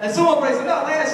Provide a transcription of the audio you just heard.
É Sí. Presidente, é?